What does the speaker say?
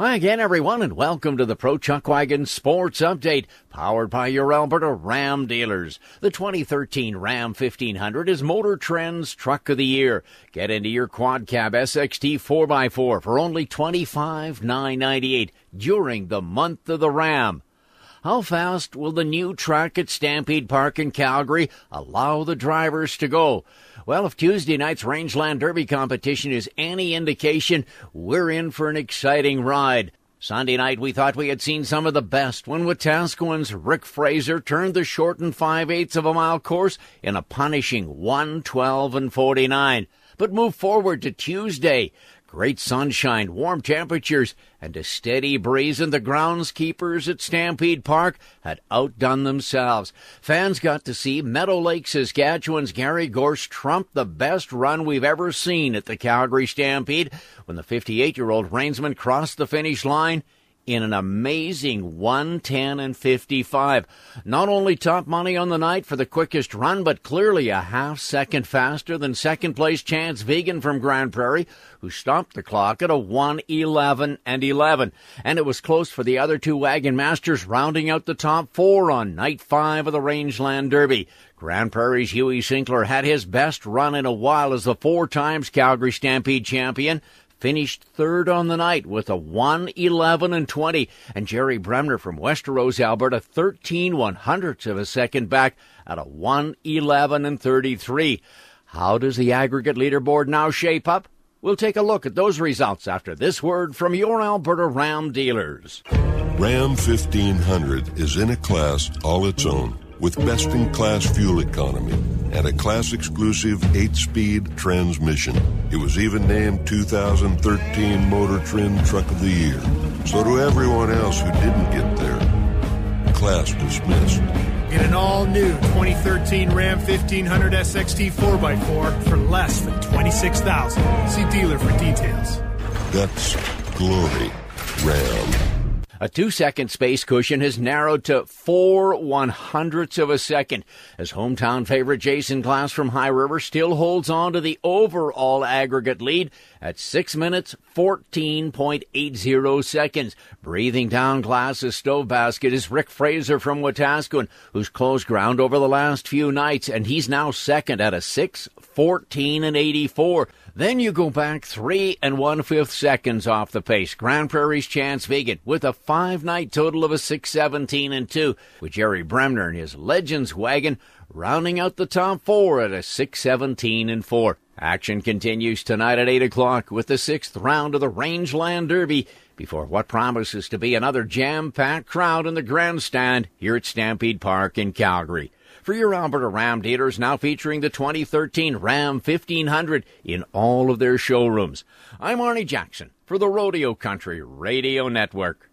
Hi again, everyone, and welcome to the Pro Chuck Wagon Sports Update, powered by your Alberta Ram dealers. The 2013 Ram 1500 is Motor Trend's Truck of the Year. Get into your Quad Cab SXT 4x4 for only $25,998 during the month of the Ram. How fast will the new track at Stampede Park in Calgary allow the drivers to go? Well, if Tuesday night's Rangeland Derby competition is any indication, we're in for an exciting ride. Sunday night, we thought we had seen some of the best when Wetaskiwin's Rick Fraser turned the shortened 5 eighths of a mile course in a punishing 112 and 49. But move forward to Tuesday. Great sunshine, warm temperatures, and a steady breeze, and the groundskeepers at Stampede Park had outdone themselves. Fans got to see Meadow Lake, Saskatchewan's Gary Gorst trump the best run we've ever seen at the Calgary Stampede when the 58 year old reinsman crossed the finish line in an amazing 110 and 55. Not only top money on the night for the quickest run, but clearly a half second faster than second place Chance Vigen from Grande Prairie, who stopped the clock at a 111 and 11. And it was close for the other two wagon masters rounding out the top four on night five of the Rangeland Derby. Grande Prairie's Huey Sinclair had his best run in a while as the four times Calgary Stampede champion finished third on the night with a 111 and 20 and Jerry Bremner from Westerose, Alberta 13 one hundredths of a second back at a 111 and 33. How does the aggregate leaderboard now shape up? We'll take a look at those results after this word from your Alberta Ram dealers. Ram 1500 is in a class all its own with best in class fuel economy and a class exclusive 8 speed transmission. It was even named 2013 Motor Trend Truck of the Year. So, to everyone else who didn't get there, class dismissed. Get an all new 2013 Ram 1500 SXT 4x4 for less than 26000 See dealer for details. That's glory, Ram. A two second space cushion has narrowed to four one hundredths of a second as hometown favorite Jason Glass from High River still holds on to the overall aggregate lead at six minutes, 14.80 seconds. Breathing down Glass's stove basket is Rick Fraser from Wetaskiwin, who's closed ground over the last few nights, and he's now second at a 6, 14 and 84. Then you go back three and one fifth seconds off the pace. Grande Prairie's Chance Vigen with a five night total of a 617 and 2, with Jerry Bremner and his Legends wagon rounding out the top four at a 617 and 4. Action continues tonight at 8 o'clock with the sixth round of the Rangeland Derby before what promises to be another jam packed crowd in the grandstand here at Stampede Park in Calgary for your Alberta Ram dealers now featuring the 2013 Ram 1500 in all of their showrooms. I'm Arnie Jackson for the Rodeo Country Radio Network.